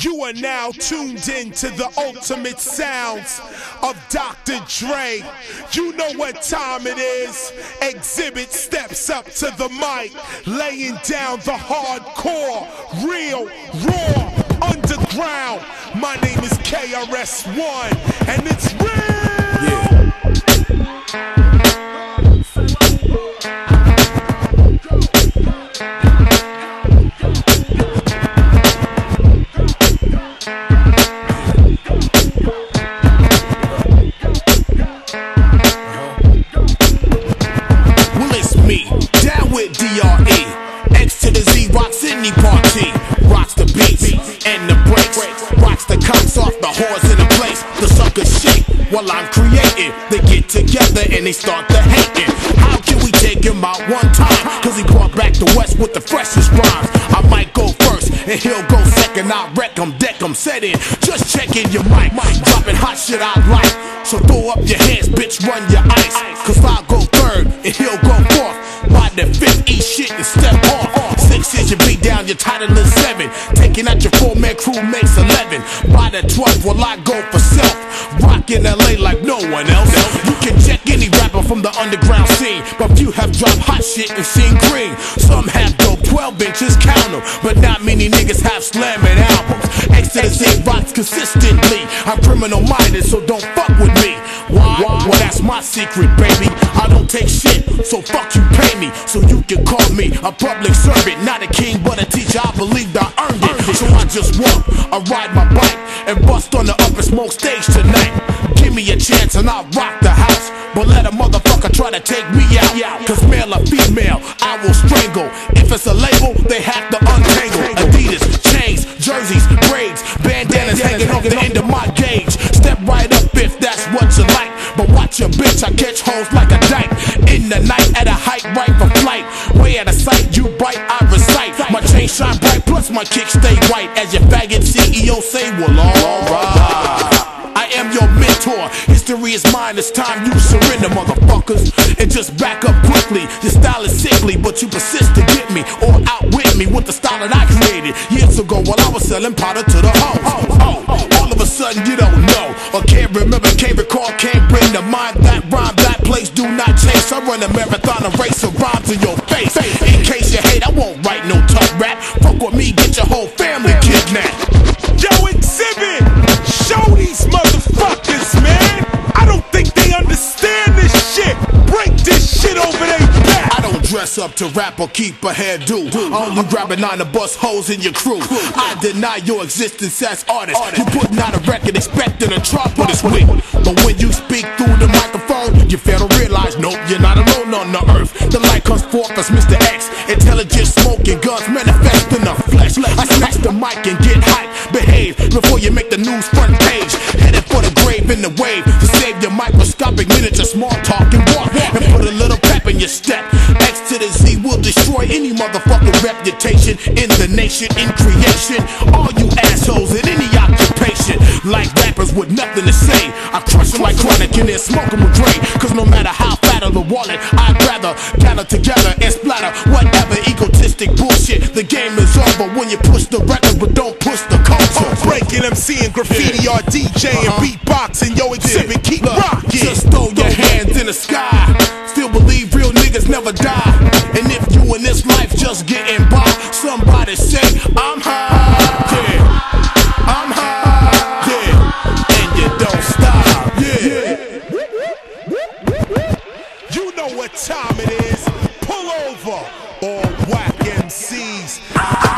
You are now tuned in to the ultimate sounds of Dr. Dre. You know what time it is. Xzibit steps up to the mic, laying down the hardcore, real, raw, underground. My name is KRS1, and it's real. And the breaks. Rocks the cops off the whores in the place. The suckers shake while I'm creating. They get together and they start to hating. How can we take him out one time? Cause he brought back the West with the freshest rhymes. I might go first and he'll go second. I'll wreck him, deck him, set in. Just checking your mic. Dropping hot shit I like. So throw up your hands, bitch, run your ice. Cause I'll go third and he'll go fourth. By the fifth, eat shit and step off. You're tighter than seven. Taking out your four man crew makes eleven. By the twelfth, well, I go for self. Rockin' LA like no one else. You can check any rapper from the underground scene. But few have dropped hot shit and seen green. Some have dope 12 inches, count 'em. But not many niggas have slamming albums. The Z rocks consistently. I'm criminal minded, so don't fuck with me. Why? Well, that's my secret, baby. I don't take shit, so fuck you, So you can call me a public servant. Not a king, but a teacher. I believe I earned it. So I just walk, I ride my bike, and bust on the upper smoke stage tonight. Give me a chance and I'll rock the house. But let a motherfucker try to take me out. Cause male or female, I will strangle. If it's a label, they have to untangle. Adidas, chains, jerseys, braids, bandanas hanging off the end of my gauge. Step right up if that's what you like. But watch your bitch, I catch hoes like a dyke. In the night, at a height, right for flight. Way out of sight, you bright, I recite. My chain shine bright, plus my kick stay white. As your faggot CEO say, well, alright. I am your mentor. History is mine. It's time you surrender, motherfuckers. And just back up quickly. Your style is sickly, but you persist to get me or outwit me with the style that I created years ago while I was selling powder to the hoes. Oh, all of a sudden you don't know or can't remember, can't recall, can't run a marathon, a race of rhymes in your face. In case you hate, I won't write no tough rap. Fuck with me, get your whole family dress up to rap or keep a hairdo. Only grab a nine to bust holes in your crew. I deny your existence as artist. You putting out a record expecting a drop on this week. But when you speak through the microphone, you fail to realize, nope, you're not alone on the earth. The light comes forth as Mr. X. Intelligent smoking guns manifest in the flesh. I snatch the mic and get hype. Behave before you make the news front page. Headed for the grave in the wave to save your microscopic miniature small talk and walk and put a little in your step. X to the Z will destroy any motherfucking reputation in the nation, in creation. All you assholes in any occupation, like rappers with nothing to say. I crush them like chronic and then smoke them with Dre. Cause no matter how fat of the wallet, I'd rather gather together and splatter whatever egotistic bullshit. The game is over when you push the record, but don't push the culture. Breaking MC and graffiti art DJ and Uh-huh. beatboxing. Yo, Xzibit, keep Look, rocking! Just throw your hands in the sky. Real niggas never die. And if you in this life just getting by, somebody say, I'm high. Yeah. I'm high. Yeah. And you don't stop. Yeah. You know what time it is. Pull over, all whack MCs.